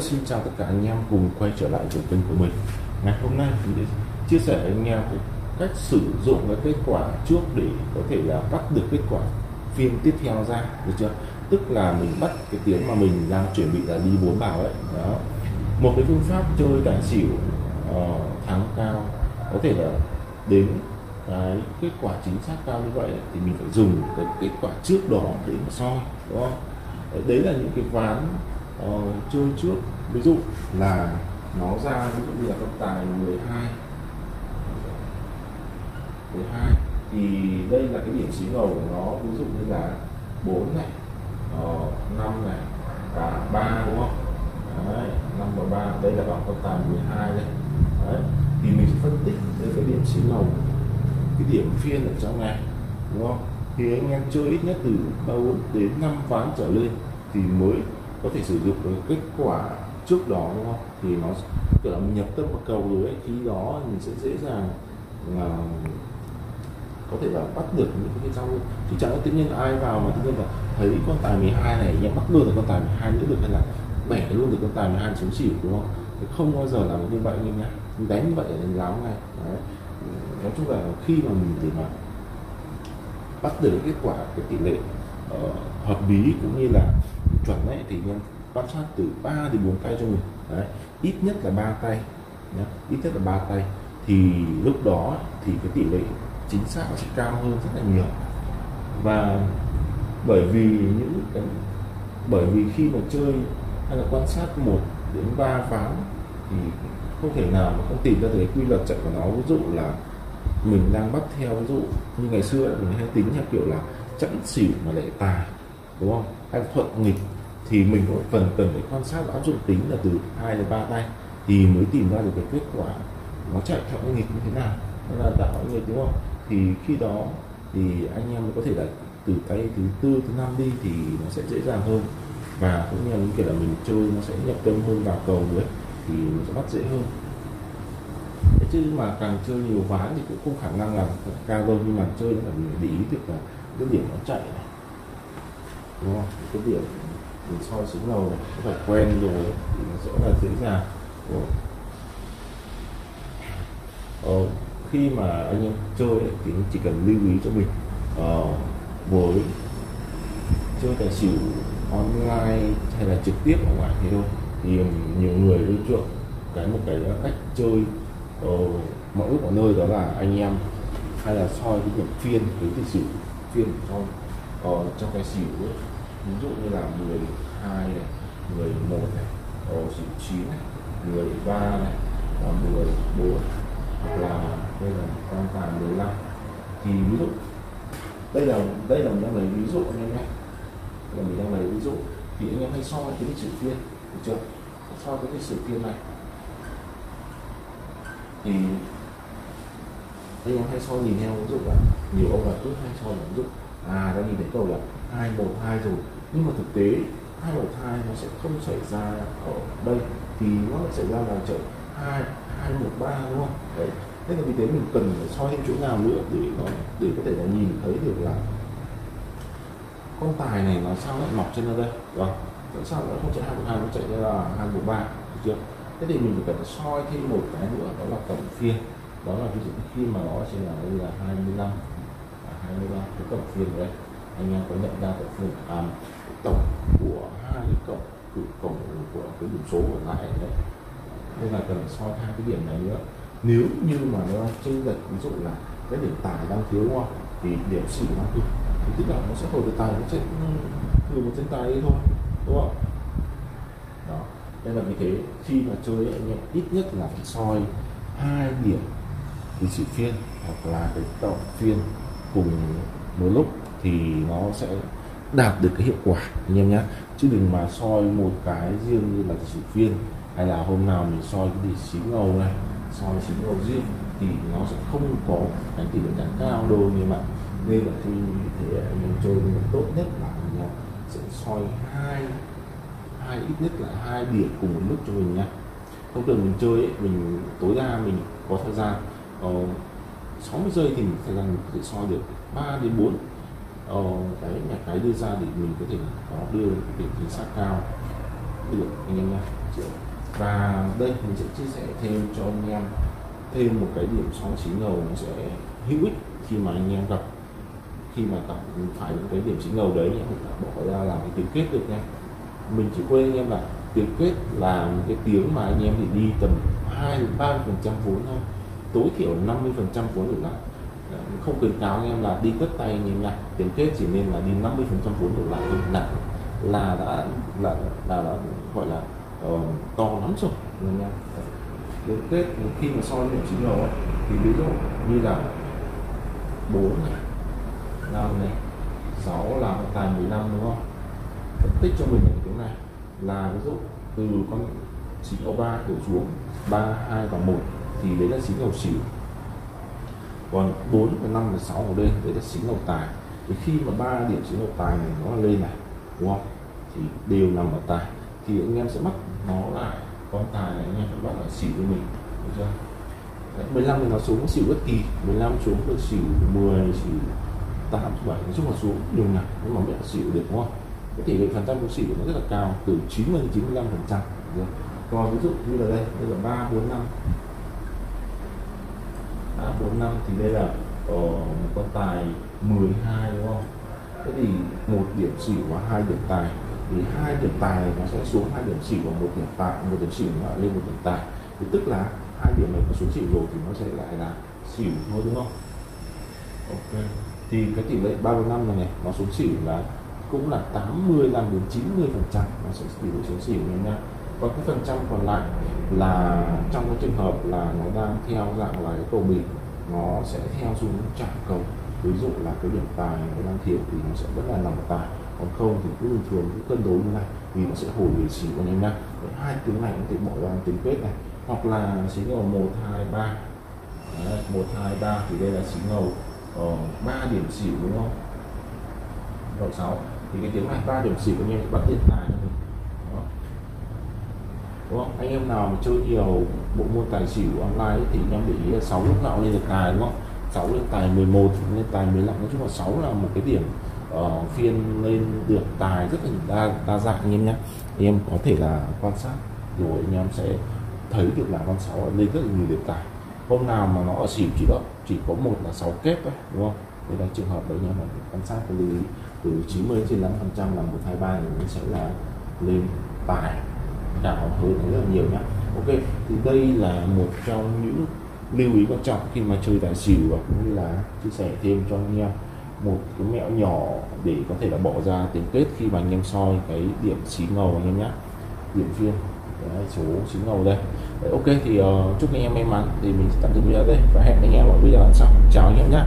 xin chào tất cả anh em cùng quay trở lại với kênh của mình. Ngày hôm nay mình sẽ chia sẻ với anh em về cách sử dụng cái kết quả trước để có thể là bắt được kết quả phiên tiếp theo ra được chưa? Tức là mình bắt cái tiếng mà mình đang chuẩn bị là đi bốn bảo ấy. Đó. Một cái phương pháp chơi tài xỉu uh, thắng cao có thể là đến cái kết quả chính xác cao như vậy thì mình phải dùng cái kết quả trước đó để mà soi đúng không? Đấy là những cái ván uh, chơi trước ví dụ là nó ra ví dụ như là trọng tài 12 12 thì đây là cái điểm xí ngầu của nó ví dụ như là 4 này ờ, uh, 5 này và 3 đúng không? Đấy, 5 và 3 đây là bằng trọng tài 12 đây. Đấy. thì mình sẽ phân tích đây cái điểm xí ngầu cái điểm phiên ở trong này đúng không? Thì anh em chơi ít nhất từ 4 đến 5 ván trở lên thì mới có thể sử dụng được kết quả trước đó đúng không? Thì nó kiểu là mình nhập tâm vào cầu rồi ấy khi đó mình sẽ dễ dàng là có thể là bắt được những cái giao thì chẳng có tự nhiên ai vào mà tự nhiên là thấy con tài 12 này nhắm bắt luôn được con tài 12 nữa được hay là bẻ luôn được con tài 12 xuống xỉu đúng không? Thì không bao giờ làm như vậy anh nhá nhé đánh như vậy là đánh láo ngay. Đấy. nói chung là khi mà mình để mà bắt được kết quả cái tỷ lệ uh, hợp lý cũng như là chuẩn ấy thì nhân quan sát từ 3 đến 4 tay cho mình. Đấy, ít nhất là ba tay nhé. ít nhất là ba tay. Thì lúc đó thì cái tỷ lệ chính xác sẽ cao hơn rất là nhiều. Và bởi vì những cái, bởi vì khi mà chơi hay là quan sát một đến ba ván thì không thể nào mà không tìm ra được cái quy luật chạy của nó. Ví dụ là mình đang bắt theo, ví dụ như ngày xưa mình hay tính theo kiểu là chẵn xỉu mà lại tài đúng không? Hay thuận nghịch thì mình cũng cần cần phải quan sát và áp dụng tính là từ hai đến ba tay thì mới tìm ra được cái kết quả nó chạy theo cái nghịch như thế nào. Nó là tạo nghịch, đúng không? Thì khi đó thì anh em có thể là từ tay thứ tư, thứ năm đi thì nó sẽ dễ dàng hơn. Và cũng như là những kiểu là mình chơi nó sẽ nhập tâm hơn vào cầu nữa thì nó sẽ bắt dễ hơn. Thế chứ mà càng chơi nhiều ván thì cũng không khả năng là cao đâu, nhưng mà chơi là mình để ý được là cái điểm nó chạy này. Đúng không? Cái điểm thì soi xuống đầu có phải quen rồi thì nó sẽ là dễ dàng ờ, khi mà anh em chơi ấy, thì chỉ cần lưu ý cho mình. Ờ, với chơi tài xỉu online hay là trực tiếp ở ngoài thế thôi thì nhiều người ưa chuộng cái một cái cách chơi uh, mọi lúc mọi nơi đó là anh em hay là soi cái điểm phiên cái tài xỉu phiên trong uh, ờ, trong cái xỉu ấy ví dụ như là 12 này 11 này ờ, uh, 9 này 13 này và 14 hoặc là đây là con tài 15 thì ví dụ đây là đây là mình đang lấy ví dụ anh em nhé. Là mình đang lấy ví dụ. Thì anh em hay so với cái sự sử phiên được chưa? So với cái sự phiên này. Thì anh em hay so nhìn theo ứng dụng là nhiều ông là cứ hay so ứng dụng à đang nhìn thấy câu là hai một hai rồi. Nhưng mà thực tế, hai một hai nó sẽ không xảy ra ở đây, thì nó xảy ra là chợ hai hai một ba, đúng không? Đấy. Thế là vì thế mình cần phải soi thêm chỗ nào nữa để nó, để có thể là nhìn thấy được là con tài này nó sao lại mọc trên ở đây? Vâng. Tại sao nó không chạy hai một hai, nó chạy ra là hai một ba, được chưa? Thế thì mình phải cần soi thêm một cái nữa, đó là tổng phiên. Đó là ví dụ khi mà nó sẽ là đây là 25 và 23 cái tổng phiên đây anh em có nhận ra được phiên à, tổng của hai cái cộng cử cộng của cái điểm số của lại đấy. Nên là cần soi hai cái điểm này nữa. Nếu như mà nó chênh lệch ví dụ là cái điểm tài đang thiếu đúng không thì điểm xỉu đang thiếu thì tức là nó sẽ hồi được tài nó sẽ ừ, từ một trên tài thôi đúng không? Đó nên là vì thế khi mà chơi anh em ít nhất là phải soi hai điểm thì xỉu phiên hoặc là cái tổng phiên cùng một lúc thì nó sẽ đạt được cái hiệu quả anh em nhé. Chứ đừng mà soi một cái riêng như là xỉu phiên hay là hôm nào mình soi cái gì xí ngầu này soi xí ngầu riêng thì nó sẽ không có cái tỷ lệ càng cao đâu như mà nên là khi thì anh em chơi thì tốt nhất là mình sẽ soi hai hai ít nhất là hai điểm cùng một lúc cho mình nha thông thường mình chơi ấy, mình tối đa mình có thời gian ờ, uh, 60 giây thì mình thời gian mình có thể soi được 3 đến 4 Ờ, cái nhà cái đưa ra để mình có thể có đưa cái điểm chính xác cao. Được anh em nhé và đây, mình sẽ chia sẻ thêm cho anh em thêm một cái điểm so chín ngầu nó sẽ hữu ích khi mà anh em gặp. Khi mà gặp phải những cái điểm chín ngầu đấy anh em bỏ ra làm cái tiếng kết được nha mình chỉ quên anh em là tiếng kết là một cái tiếng mà anh em thì đi tầm hai ba phần trăm vốn thôi. Tối thiểu 50 phần trăm vốn được lại không khuyến cáo anh em là đi quyết tay như này nha tiền kết chỉ nên là đi 50 phần trăm vốn đổ lại thôi. Là là đã là là, là gọi là uh, to lắm rồi. Anh em tiền kết khi mà so với điểm chính rồi thì ví dụ như là bốn này năm này sáu là tài 15 đúng không? Phân tích cho mình những cái này là ví dụ từ con chín ngầu ba đổ xuống ba hai và một thì đấy là chín đầu xỉu còn 4 và 5 và 6 ở đây đấy là xính ngầu tài. Thì khi mà ba điểm xính ngầu tài này nó lên này đúng không? Thì đều nằm ở tài. Thì anh em sẽ bắt nó lại. Con tài này anh em phải bắt lại xỉu cho mình được chưa? Đấy, 15 thì nó xuống xỉu bất kỳ. 15 xuống được xỉu 10 xỉu 8 7 nói chung là xuống nhiều nhặt nhưng mà biết xỉu được đúng không? Cái tỷ lệ phần trăm của xỉu nó rất là cao từ 90 đến 95 phần trăm còn ví dụ như là đây đây là ba bốn năm ba bốn năm thì đây là uh, một con tài 12 đúng không? Thế thì một điểm xỉu và hai điểm tài. Thì hai điểm tài này nó sẽ xuống hai điểm xỉu và một điểm tài một điểm xỉu nó lên một điểm tài. Thì tức là hai điểm này nó xuống xỉu rồi thì nó sẽ lại là xỉu thôi đúng không? Ok. Thì cái tỷ lệ ba năm này, này nó xuống xỉu là cũng là 85 đến 90 phần trăm nó sẽ tỷ lệ xuống xỉu nha. Còn cái phần trăm còn lại là trong cái trường hợp là nó đang theo dạng là cái cầu bình nó sẽ theo xu hướng chạm cầu. Ví dụ là cái điểm tài nó đang thiếu thì nó sẽ vẫn là nằm ở tài. Còn không thì cứ bình thường cứ cân đối như này thì nó sẽ hồi về xỉu anh em nhá hai tiếng này cũng thể bỏ ra tính kết này. Hoặc là xí ngầu một hai ba. Một hai ba thì đây là xí ngầu ờ, ba điểm xỉu đúng không? Độ sáu. Thì cái tiếng này ba điểm xỉu anh em bắt tiền tài cho mình đúng không? Anh em nào mà chơi nhiều bộ môn tài xỉu online thì anh em để ý là sáu lúc nào lên được tài đúng không? 6 lên tài 11 lên tài 15 nói chung là 6 là một cái điểm uh, phiên lên được tài rất là đa đa dạng anh em nhé. Anh em có thể là quan sát rồi anh em sẽ thấy được là con 6 lên rất là nhiều điểm tài. Hôm nào mà nó ở xỉu chỉ đó chỉ có một là 6 kép thôi đúng không? Đây là trường hợp đấy nhưng mà quan sát từ từ 90 trên 5 phần trăm là 123 thì nó sẽ là lên tài cao hơn rất là nhiều nhá. Ok thì đây là một trong những lưu ý quan trọng khi mà chơi tài xỉu và cũng như là chia sẻ thêm cho anh em. Một cái mẹo nhỏ để có thể là bỏ ra tính kết khi mà anh em soi cái điểm xí ngầu anh em nhé điểm phiên Đấy, số xí ngầu đây. Đấy, ok thì uh, chúc anh em may mắn thì mình sẽ tạm dừng video đây và hẹn anh em ở video lần sau. Chào anh em nhé